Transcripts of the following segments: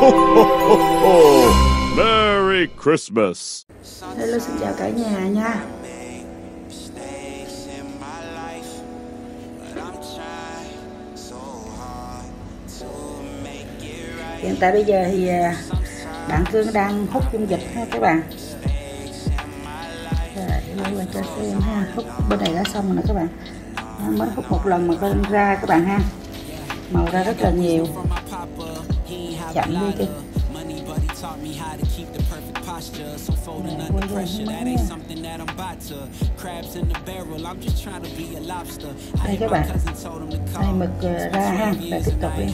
Merry Christmas. Hello xin chào cả nhà nha. Hiện tại bây giờ thì à, bạn Cương đang hút dung dịch ha các bạn. Rồi, quay qua cho xem ha Hút bên này đã xong rồi nè các bạn. Mới hút một lần mà bên ra các bạn ha. Màu ra rất là nhiều. Đi đi Money, but he taught me how to keep the perfect posture. So folding under pressure, that ain't something that I'm about to. Crabs in the barrel, I'm just trying to be a lobster. I hear các my bạn cousin told him to Đây call. mực ờ, ra ha Lại tiếp tục I đi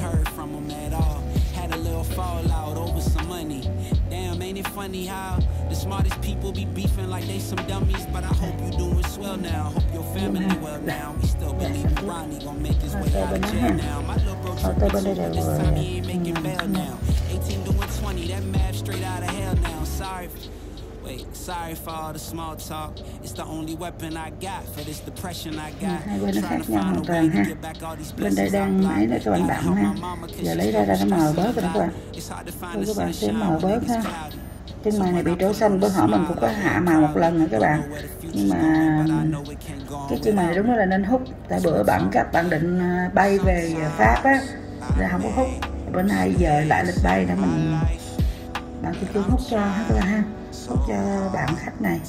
funny how the smartest people be beefing like they some dummies? But I hope you doing swell now. Hope your family well now. We still believe Ronnie gon' make his way out of jail now. My little bro Ở tay bên đây tripping đều too, this time he ain't making bail now. 18 doing 20, that math straight out of hell now. Sorry. Wait, sorry for all the small talk. It's the only weapon I got for this depression I got. Trying to find a way to get back all these blessings I blocked. ấy là bạn Gotta help ha my mama 'cause giờ she lấy ra ra nó màu bớt rồi đó các bạn It's hard to find Đây the bạn xem sunshine when ha cloudy. Chân mày này bị trổ xanh bữa hỏi mình cũng có hạ màu một lần nữa các bạn. nhưng mà cái chân mày này đúng là nên hút. Tại bữa bạn các bạn định à, bay về pháp á là không có hút. Bữa nay giờ lại lịch bay để mình bạn cứ hút cho ha các bạn ha. Hút cho bạn khách này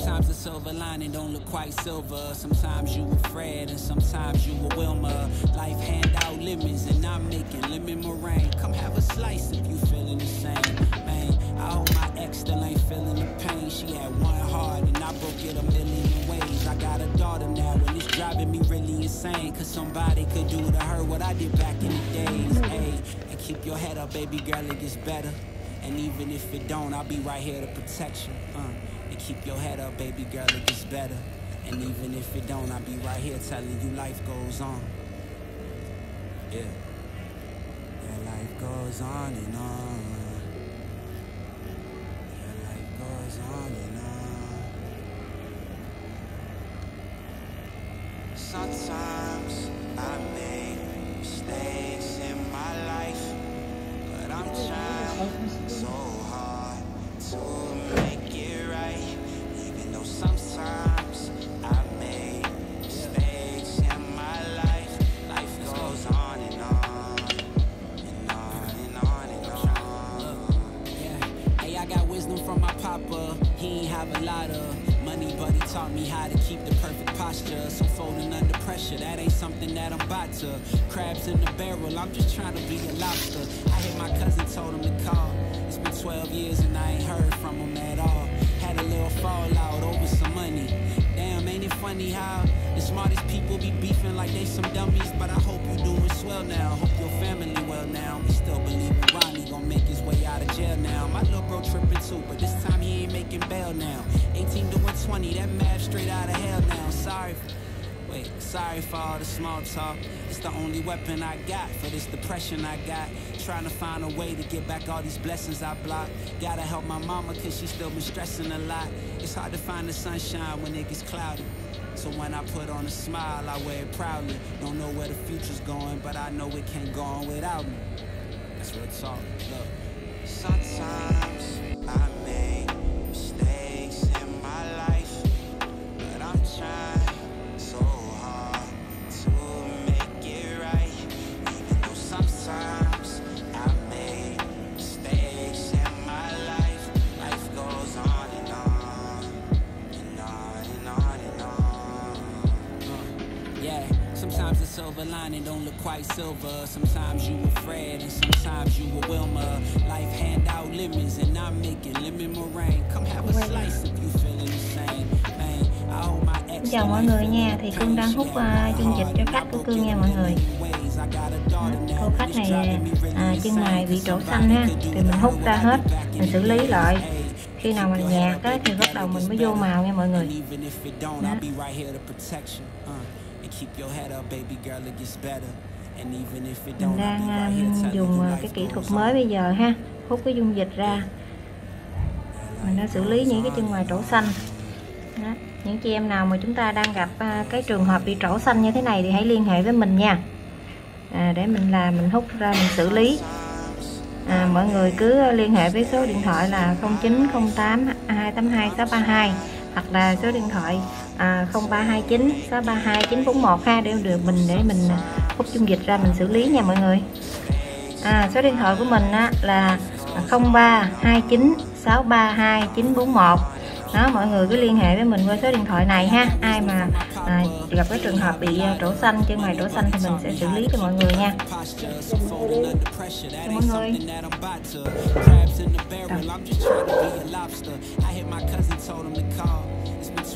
sometimes the silver lining don't look quite silver. Sometimes you a Fred and sometimes you a Wilma. Life hand out lemons and I'm making lemon meringue. Come have a slice if you feeling the same. Man, I hope my ex still ain't feeling the pain. She had one heart and I broke it a million ways. I got a daughter now and it's driving me really insane. Cause somebody could do to her what I did back in the days. Hey, and keep your head up, baby girl, it gets better. And even if it don't, I'll be right here to protect you. Uh, and keep your head up, baby girl, it gets better. And even if it don't, I'll be right here telling you life goes on. Yeah. Yeah, life goes on and on. Yeah, life goes on and on. Sometimes I make mistakes in my life, but I'm trying so lot of money, he taught me how to keep the perfect posture. So folding under pressure, that ain't something that I'm about to. Crabs in the barrel, I'm just trying to be a lobster. I hear my cousin told him to call. It's been 12 years and I ain't heard from him at all. The smartest people be beefing like they some dummies? But I hope you doing swell now. Hope your family well now. We still believe in Ronnie gonna make his way out of jail now. My little bro tripping too, but this time he ain't making bail now. 18 doing 20, that math straight out of hell now. Sorry. Wait, sorry for all the small talk. It's the only weapon I got for this depression I got. Trying to find a way to get back all these blessings I blocked. Gotta help my mama cause she still been stressing a lot. It's hard to find the sunshine when it gets cloudy. So when I put on a smile, I wear it proudly. Don't know where the future's going, but I know it can't go on without me. That's real talk. Look. Sometimes silver. Sometimes you a Fred and sometimes you a Wilma. Life hand out lemons and I'm making lemon meringue. Come have a slice if you feeling the same. Man, I hope my ex chào mọi người nha, thì Cương đang hút uh, dung dịch cho khách của Cương nha mọi người Cô khách này à, chân mày bị trổ xanh ha, thì mình hút ra hết, mình xử lý lại Khi nào mình nhạt á, thì bắt đầu mình mới vô màu nha mọi người you. Uh, keep your head up, baby girl, it gets better. Mình đang uh, dùng uh, cái kỹ thuật mới bây giờ ha. Hút cái dung dịch ra. Mình đã xử lý những cái chân ngoài trổ xanh. Đó. những chị em nào mà chúng ta đang gặp uh, cái trường hợp bị trổ xanh như thế này thì hãy liên hệ với mình nha. À, để mình làm mình hút ra mình xử lý. À, mọi người cứ liên hệ với số điện thoại là 0908 282 632 hoặc là số điện thoại à, 0329 632 941 ha để được mình để mình hút dung dịch ra mình xử lý nha mọi người à, số điện thoại của mình á, là 0329 632 941 đó mọi người cứ liên hệ với mình qua số điện thoại này ha ai mà à, gặp cái trường hợp bị à, trổ xanh chân mày trổ xanh thì mình sẽ xử lý cho mọi người nha cho mọi người Đâu.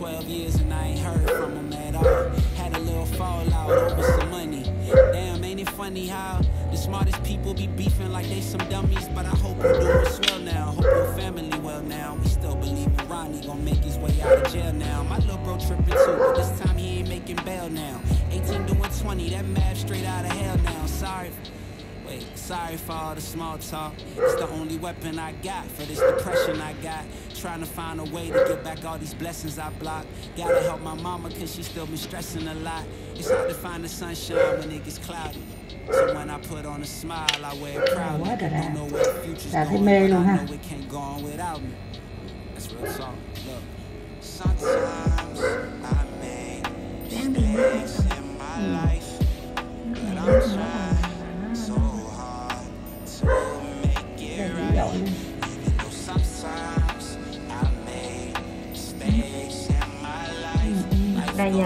12 years and I ain't heard from him at all. Had a little fallout over some money. Damn, ain't it funny how the smartest people be beefing like they some dummies? But I hope you're doing swell now. Hope your family well now. We still believe in Ronnie gonna make his way out of jail now. My little bro tripping too, but this time he ain't making bail now. 18 doing 20, that math straight out of hell now. Sorry. Wait, sorry for all the small talk. It's the only weapon I got for this depression I got. Trying to find a way to get back all these blessings I blocked. Gotta help my mama cause she still been stressing a lot. It's hard to find the sunshine when it gets cloudy. So when I put on a smile, I wear it proudly. Quá trời đã. Don't know where the future's going, I know it can't go on without me. That's real talk. Look. Sometimes I make mistakes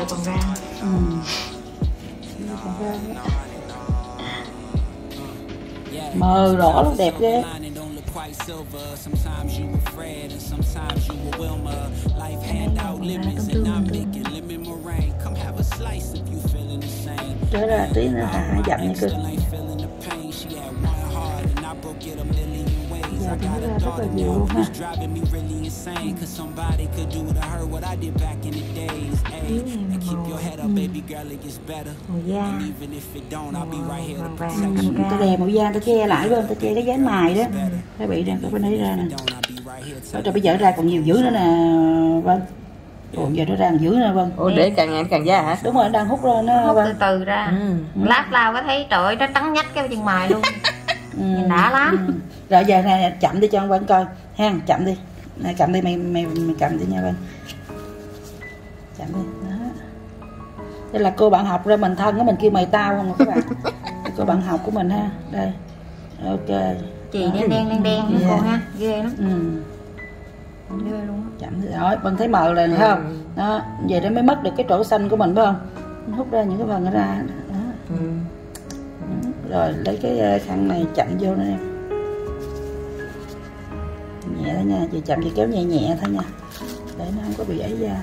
còn ra. ừ. Còn ra mờ rõ lắm đẹp ghê quite silver. Sometimes you were Fred and sometimes you were Wilma. Life hand out lemons and I'm making lemon meringue. Come have a slice if you feeling the same. trở ra tí nữa thả hai dặm nha ways. Giờ thì nó ra rất là nhiều luôn ha driving me really insane. Cause somebody could do to her what I did back in the days. Hey, and keep your head up, baby girl, it gets better. màu da And even if it don't, I'll be right here to protect you. ta đè màu da ta che lại luôn ta che cái dáng mài đó. nó bị đang có bên đấy ra nè. trời bây giờ ra còn nhiều dữ nữa nè vâng còn giờ nó ra còn dữ nữa vâng Ủa để càng ngày càng da hả? đúng rồi nó đang hút ra nó hút từ vâng từ ra. Ừ. lát lao có thấy trời ơi nó trắng nhách cái chân mày luôn. Ừ. nhìn đã lắm. ừ. rồi giờ này chậm đi cho anh vân coi. Ha chậm đi. Này chậm đi mày mày mày chậm đi nha vân. Chậm đi. Đó đây là cô bạn học ra mình thân của mình kêu mày tao không các bạn. Cô bạn học của mình ha. Đây. Ok. Chị Đó. đen đen đen đen Yeah. cô ha. Ghê lắm. Ừ. Ghê luôn á. Chậm đó vân thấy mờ rồi thấy không? Đó vậy đó mới mất được cái chỗ xanh của mình phải không? Hút ra những cái phần ra. Đó. Ừ. rồi lấy cái ờ, khăn này chậm vô nè. Em nhẹ thôi nha chị chậm chị kéo nhẹ nhẹ thôi nha. Để nó không có bị ấy da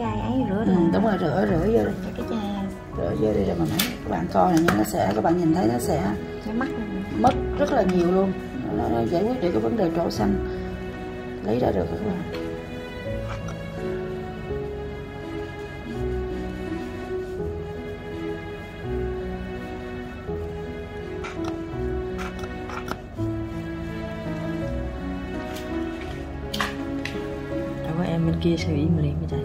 chai ấy rửa ừ, đúng rồi rửa rửa vô đi. Cái chai rửa vô đi rồi mà ấy các bạn coi này nha nó sẽ các bạn nhìn thấy nó sẽ cái mắt mất rất là nhiều luôn. Nó, nó giải quyết được cái vấn đề trổ xanh lấy ra được các bạn Có em bên kia sao im liền vậy trời?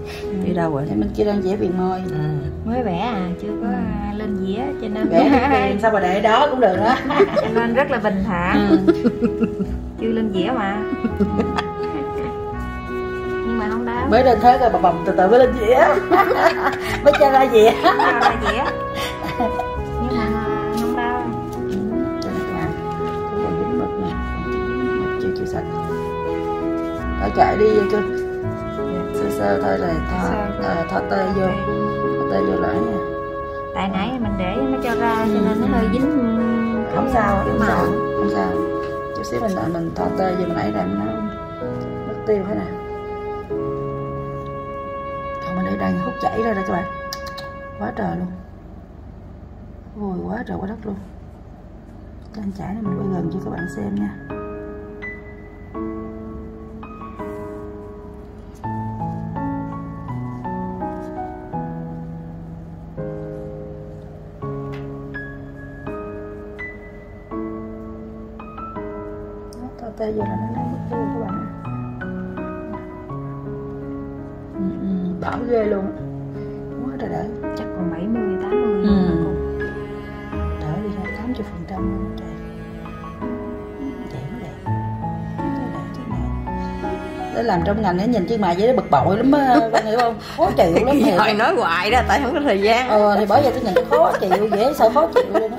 Đi đâu rồi? Thì mình kia đang vẽ viền môi À. mới vẽ à chưa có à, lên dĩa cho nên vẽ viền sao mà để đó cũng được đó cho nên rất là bình thản ừ. chưa lên dĩa mà nhưng mà không đau mới lên thế rồi bà bầm từ từ mới lên dĩa mới cho ra dĩa ra dĩa nhưng mà không đau chạy đi cho sơ thôi rồi à, thoa tê vô. Thoa tê vô lại nha. Tại nãy mình để nó cho ra cho nên nó hơi dính không sao không sao không sao. Chút xíu mình lại mình thoa tê vô ấy ra nó mất tiêu hết nè không mình để đang hút chảy ra đây các bạn. Quá trời luôn. Ôi quá trời quá đất luôn. Lên chảy này mình quay gần cho các bạn xem nha tê vô là nó nắng bức luôn các bạn ừ, ừ, bảo ghê luôn. Quá trời đợi chắc còn 70 80 Ừ. đỡ đi ra 80 phần trăm luôn trời. Nó để. Làm trong ngành ấy nhìn chiếc mày vậy nó bực bội lắm á bạn hiểu không? Khó chịu lắm thiệt Hồi nói hoài đó tại không có thời gian. Ờ thì bởi vậy tôi nhìn nó khó chịu dễ sợ khó chịu luôn á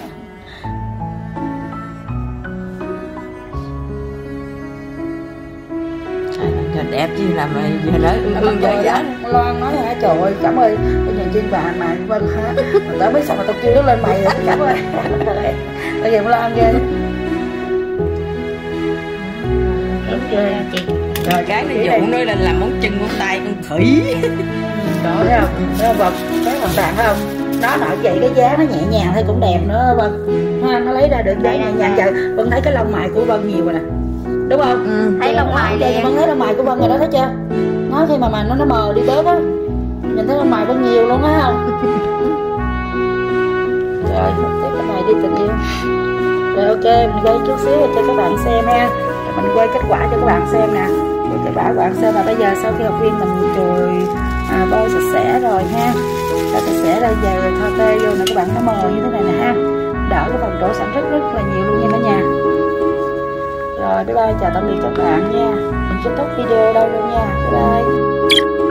đẹp chứ làm mà giờ nói ương dở dở Loan nói hả? Trời ơi cảm ơn tôi nhìn trên bà mày vâng hả? Mà tao biết sao mà tao kêu nó lên mày rồi cảm ơn. Bây giờ Loan ghê. Rồi cái nó dụ nó là làm món chân món tay con khỉ. Đó thấy không? Thấy không thấy hoàn toàn thấy không? Nó nói vậy cái giá nó nhẹ nhàng thôi cũng đẹp nữa vâng nó lấy ra được giá nhẹ nhàng. giờ vân thấy cái lông mày của vân nhiều rồi nè đúng không? Ừ. thấy mày Đây, liền vân thấy lông mày của vân rồi đó thấy chưa nó khi mà mà nó nó mờ đi bớt á nhìn thấy lông mày vân nhiều luôn á không rồi tiếp cái này đi tình yêu. Rồi ok mình quay chút xíu cho các bạn xem ha. Rồi mình quay kết quả cho các bạn xem nè. Rồi kết quả các bạn xem và bây giờ sau khi học viên mình chùi à, bôi sạch sẽ rồi ha. Bôi sạch sẽ rồi giờ thao tê vô nè các bạn nó mờ như thế này nè ha. Đỡ cái phần trổ sản rất rất là nhiều luôn nha cả nhà rồi, bye bye, chào tạm biệt các bạn nha. Mình kết thúc video đây luôn nha. Bye bye.